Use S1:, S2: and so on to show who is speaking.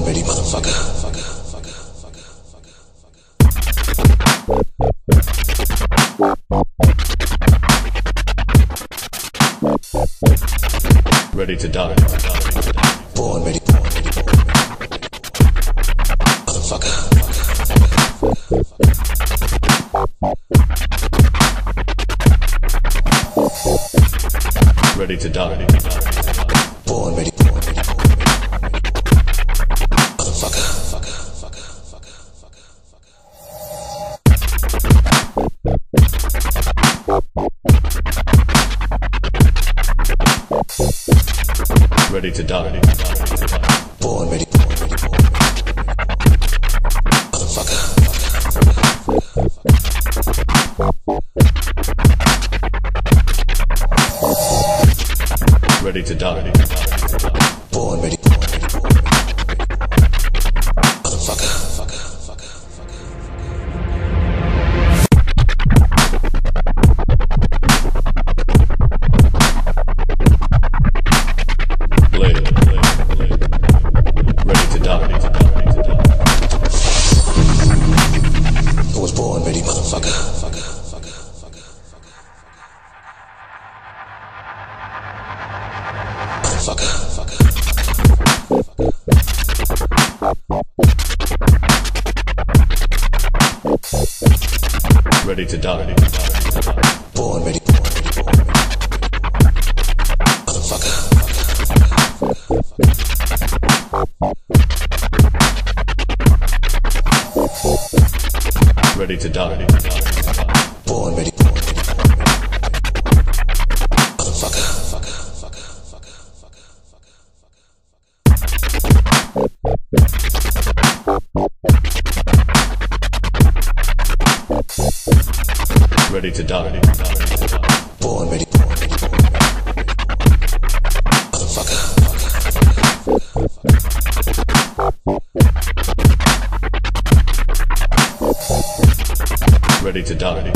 S1: already, motherfucker.
S2: Ready to die.
S1: Born ready. Born ready. Born ready. Motherfucker.
S2: Ready to die.
S1: Born ready. Ready
S2: to die.
S1: Born ready, born ready, born ready. Motherfucker.
S2: Ready to die.
S1: Born ready,
S2: Ready to die.
S1: Born ready. Ready
S2: to die. Ready to die.
S1: Born ready, born ready, born ready. Motherfucker.
S2: Ready to die.